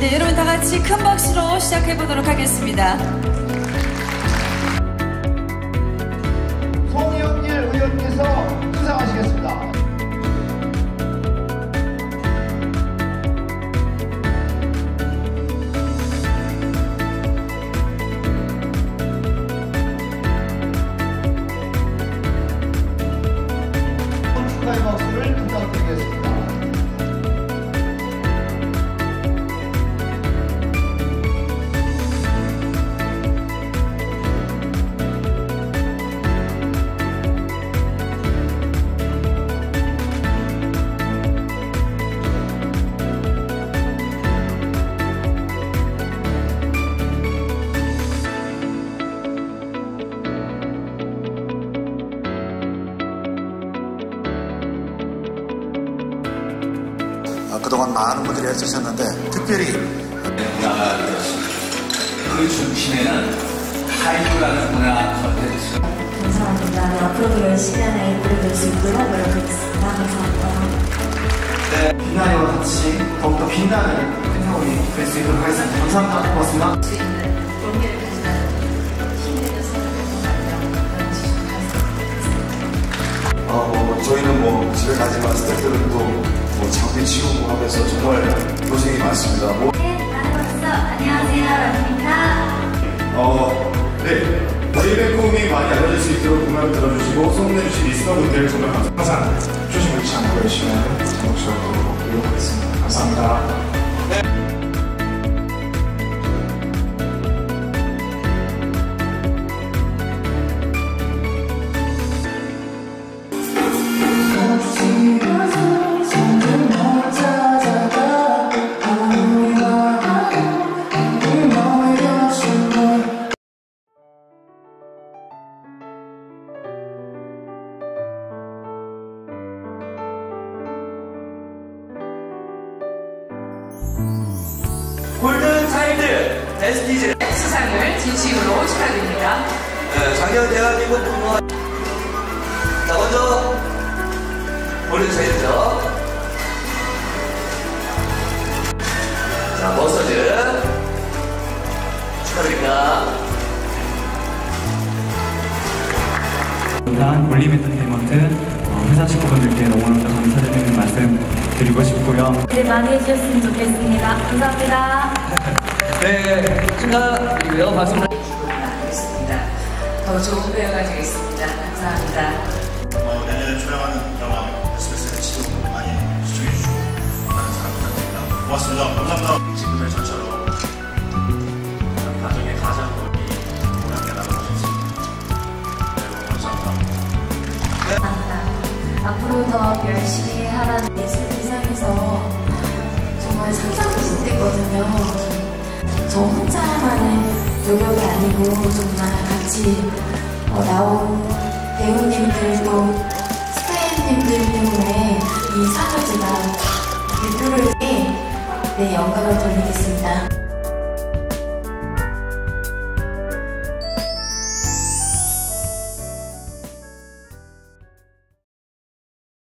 네, 여러분 다 같이 큰 박수로 시작해 보도록 하겠습니다. 그동안 많은 분들이 애쓰셨는데 특별히. 그 중심에는 한류라는 문화 콘텐츠 감사합니다. 네, 앞으로도 열심히 하는 될수 있도록 노력하겠습니다. 감사합니다. 빛나이와 같이 더욱더 빛나는 펜타곤이 될 수 있도록 하겠습니다. 감사합니다. 고맙습니다. 수 있는 용기를 가지는 힘든 생각을 어, 뭐, 저희는 뭐 집에 가지만 스태프들은 또 뭐 장비 치우고 하면서 정말 고생이 많습니다. 뭐, 네, 안녕하세요. 어, 네. 저희의 꿈이 많이 알려질 수 있도록 음악을 들어주시고 소문내주신 리스너분들 정말 감사합니다. 항상 초심 잃지 않고 열심히 하는 정옥시도록 노력하겠습니다. 감사합니다. SDG 수상을 진심으로 축하드립니다. 네, 작년 대한민국 부모 자 먼저 골든차일드죠 자 머서즈 축하드립니다 일단 볼림 엔터테인먼트 어, 회사 식구분들께 너무너무 감사드리는 말씀 드리고 싶고요. 네, 많이 해주셨으면 좋겠습니다. 감사합니다. 네 축하드리고요 박수 하겠습니다. 더 좋은 배우가 되겠습니다. 감사합니다. 어, 내년에 촬영하는 드라마 SBS 치도 많이 시청해주시고 많은 사랑 부탁드립니다. 고맙습니다. 감사합니다. 친구들 저처럼 가정의 가장 함께 나가고 싶습니다. 네, 감사합니다. 감사합니다. 앞으로 더 열심히 하라는 예술 이상에서 정말 상상도 못했거든요. 저 혼자만의 노력이 아니고 정말 같이 어, 나온 배우님들도 스타일님들 때문에 이 상을 제가 대표를 해 네, 영광을 돌리겠습니다.